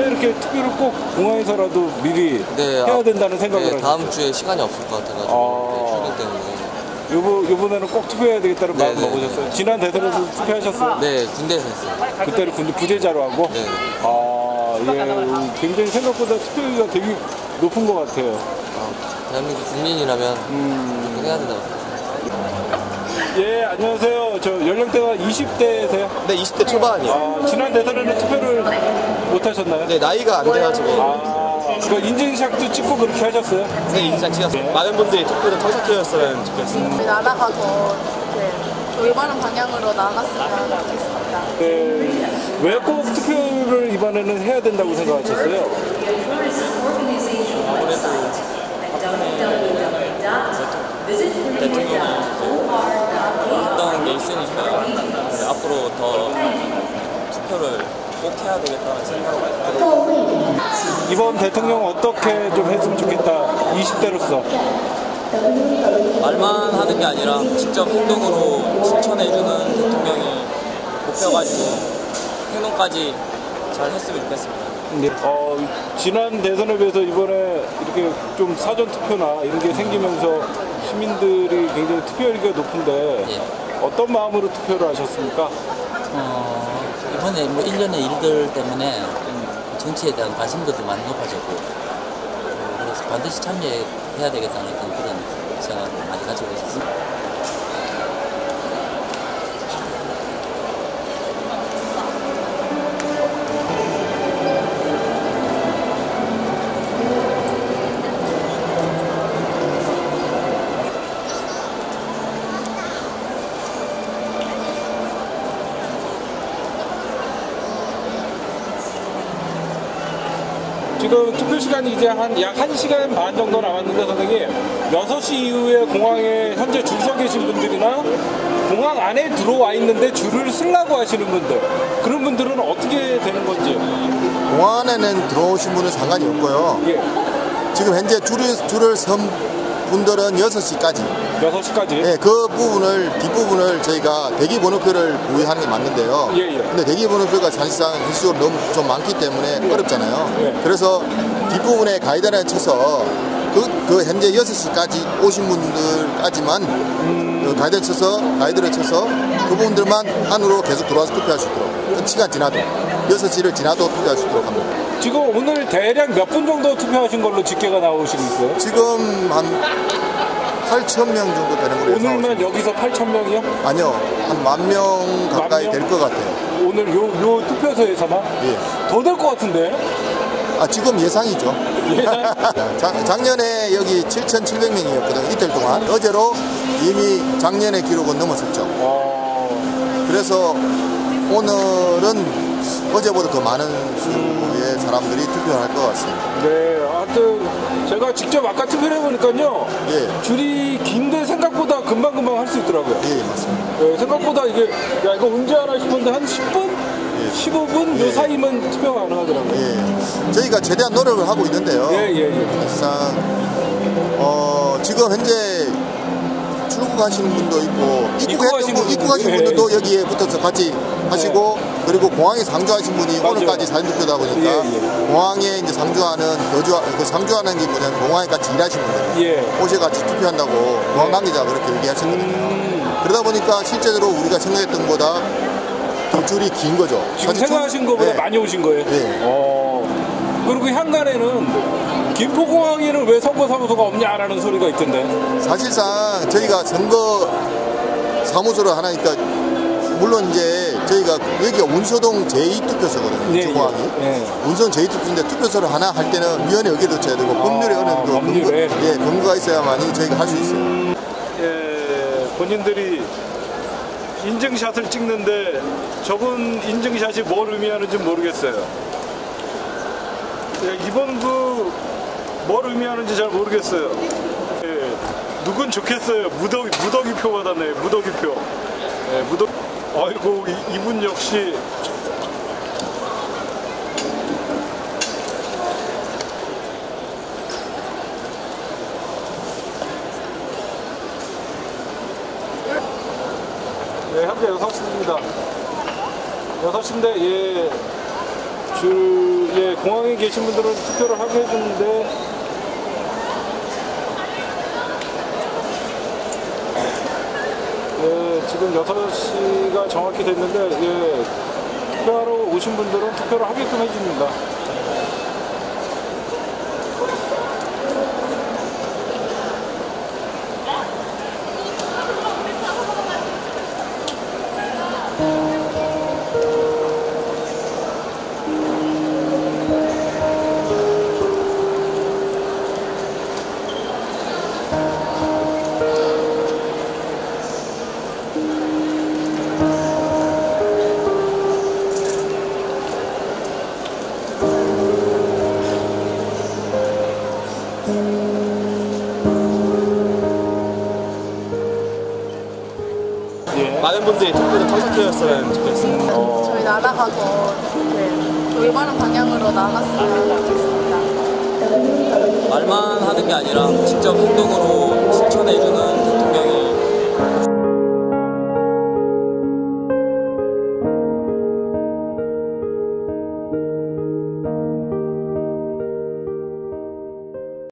이렇게 투표를 꼭 공항에서라도 미리 네, 해야 아, 된다는 생각을 네? 다음 주에 시간이 없을 것 같아가지고 아. 네, 출근 때문에. 요번, 요번에는 꼭 투표해야 되겠다는 네, 마음 네. 먹으셨어요? 지난 대선에서 투표하셨어요? 네, 군대에서 했어요. 그때는 군대 부재자로 하고? 네. 아, 예. 굉장히 생각보다 투표율이 되게 높은 것 같아요. 대한민국 국민이라면 음. 꼭 해야 된다고 생각해요. 예, 안녕하세요. 저 연령대가 20대세요? 네, 20대 초반이요. 아, 지난 대선에는 투표를 못 하셨나요? 네, 나이가 안 돼가지고 아, 그 인증샷도 찍고 그렇게 하셨어요? 네, 인상 찍었어요. 많은 분들이 투표를 청착해줬으면 좋겠어요. 우리 나라가 더 이렇게 올바른 방향으로 나갔으면 좋겠습니다. 네. 왜 꼭 투표를 이번에는 해야 된다고 생각하셨어요? 아무래도 대통령이 했던 게 있으니까 이제 앞으로 더 투표를 꼭 해야 되겠다는 생각을 들어요. 이번 대통령 어떻게 좀 했으면 좋겠다. 20대로서. 말만 하는 게 아니라 직접 행동으로 실천해주는 대통령이 뽑혀가지고 행동까지 잘 했으면 좋겠습니다. 어, 지난 대선에 비해서 이번에 이렇게 좀 사전 투표나 이런 게 생기면서 시민들이 굉장히 투표율이 높은데 예. 어떤 마음으로 투표를 하셨습니까? 어, 이번에 뭐 일련의 일들 때문에 좀 정치에 대한 관심도도 많이 높아졌고 어, 그래서 반드시 참여해야 되겠다는 그런 생각을 많이 가지고 있었습니다. 지금 투표 시간이 이제 한 약 1시간 반 정도 남았는데 선생님 6시 이후에 공항에 현재 줄 서 계신 분들이나 공항 안에 들어와 있는데 줄을 쓰려고 하시는 분들 그런 분들은 어떻게 되는 건지 공안에는 들어오신 분은 상관이 없고요. 예, 지금 현재 줄을, 줄을 선 분들은 6시까지. 6시까지 예, 그 부분을, 뒷부분을 저희가 대기 번호표를 구입하는 게 맞는데요. 예, 예. 근데 대기 번호표가 사실상 횟수가 너무 좀 많기 때문에 어렵잖아요. 예. 그래서 뒷부분에 가이드라인 쳐서 그, 그 현재 6시까지 오신 분들까지만 그 가이드를 쳐서, 가이드를 쳐서 그분들만 안으로 계속 들어와서 투표할 수 있도록. 그 시간 지나도. 6시를 지나도 투표할 수 있도록 합니다. 지금 오늘 대략 몇 분 정도 투표하신 걸로 집계가 나오시고 있어요? 지금 한 8천 명 정도 되는 걸로 오늘만 예상하고 여기서 8천 명이요? 아니요, 한 만 명 가까이 만 명? 될 것 같아요. 오늘 요, 요 투표소에서만? 예. 더 될 것 같은데? 아, 지금 예상이죠. 예상? 작, 작년에 여기 7,700명이었거든요, 이틀 동안. 어제로 이미 작년의 기록은 넘었었죠. 어, 그래서 오늘은 어제보다 더 많은 수의 사람들이 투표를 할 것 같습니다. 네, 하여튼 제가 직접 아까 투표를 해보니까요. 예, 줄이 긴데 생각보다 금방금방 할 수 있더라고요. 예, 맞습니다. 네, 생각보다 이게, 야, 이거 언제 하나 싶었는데 한 10분? 15분? 요 예. 사이면 투표 가능하더라고요. 예. 저희가 최대한 노력을 하고 있는데요. 예, 예, 예. 사실상 어, 지금 현재 출국 하시는 분도 있고 입국했던 분, 입국하신 예, 분들도 예. 여기에 붙어서 같이 하시고 그리고 공항에 상주하신 분이 맞아요. 오늘까지 사진 투표다 보니까 예, 예. 공항에 이제 상주하는 거주 그 상주하는 게 뭐냐면 공항에 같이 일하시는 분들 예. 오셔 같이 투표한다고 공항 관계자가 그렇게 얘기하셨거든요. 음. 그러다 보니까 실제로 우리가 생각했던 것보다 더 줄이 긴 거죠. 지금 생각하신 줄- 것보다 예. 많이 오신 거예요? 예. 어. 그리고 향간에는 김포공항에는 왜 선거사무소가 없냐라는 소리가 있던데. 사실상 저희가 선거 사무소를 하나 니까 물론 이제 저희가 여기가 운소동 제2투표소거든요. 예, 중공항이. 예. 운소동 제2투표소인데 투표소를 하나 할 때는 위원회 의결도 쳐야 되고 법률에 어느 정도 근거, 법률에. 예, 근거가 있어야만이 저희가 할 수 있어요. 예, 본인들이 인증샷을 찍는데 저분 인증샷이 뭘 의미하는지 모르겠어요. 예, 이번 그 뭘 의미하는지 잘 모르겠어요. 예, 누군 좋겠어요. 무더기, 무더기표 받았네. 무더기표. 예, 무더. 아이고 이, 이분 역시 네, 현재 6시입니다. 6시인데, 예, 줄, 예, 공항에 계신 분들은 투표를 하게 해주는데 예, 지금 6시가 정확히 됐는데 예, 투표하러 오신 분들은 투표를 하게끔 해줍니다. 예. 많은 분들이 투표를 탈락해줬으면 좋겠어요. 저희 나라가 더 네, 올바른 방향으로 나갔으면 좋겠습니다. 말만 하는 게 아니라 직접 행동으로